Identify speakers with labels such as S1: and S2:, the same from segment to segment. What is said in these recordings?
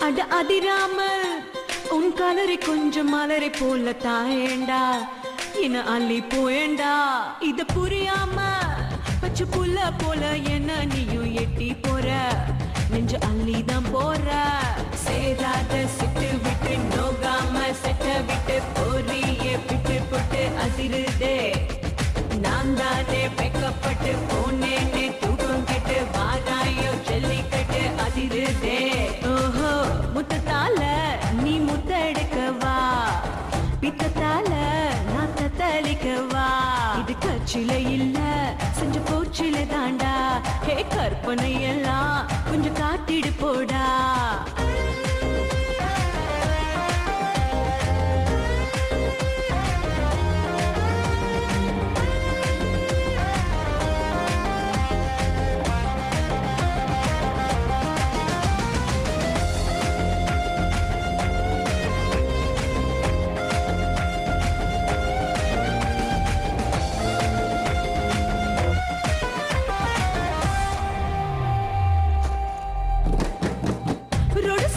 S1: அட அதிராமல் உன் கலரை கொஞ்சம் மலரை போல தாயேண்டா. என்ன அள்ளி போயேண்டா. இத புரியாம பச்சை புல்ல போல என்ன நீயும் கச்சில இல்ல செஞ்ச போச்சில தாண்டா. ஹே கற்பனை எல்லாம் கொஞ்சம்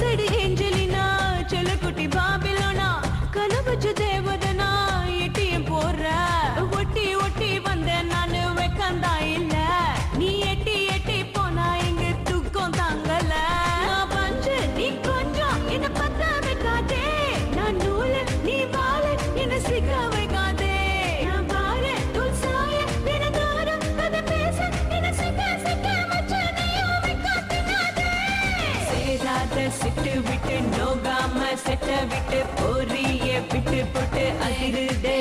S1: ரோடு சைடு ஏஞ்சலினா செல்லக்குட்டி பாபிலோனா கனவச்ச தேவதனா எட்டியும் போற ஒட்டி ஒட்டி வந்த நானு வெக்கந்தா இல்ல நீ எட்டி எட்டி போனா இங்கு துக்கம் தாங்கல நான் பஞ்சு நீ கொஞ்சம் என்ன பத்த வைக்காதே நான் நூலு நீ வாழ என்ன சிக்க சிட்டு விட்டு நோகாம செட்ட விட்டு போறிய விட்டு போட்டு அதிருதே.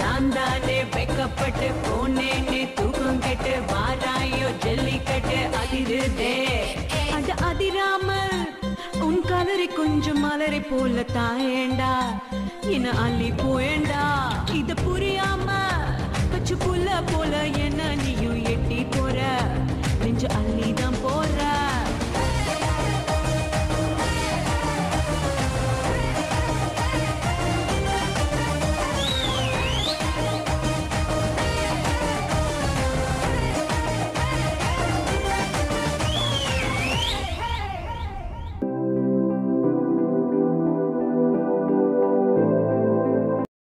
S1: நான் தானே வைக்கப்பட்டு போனேன்னு தூக்கம் கெட்டு வாராயோ ஜல்லிக்கட்டு அதிருதே. அது அதிராமல் உன் கலரை கொஞ்சம் மலரை போல தாயேண்டா. என அள்ளி போயேண்டா. இது புரியாம கச்சு புல்ல போல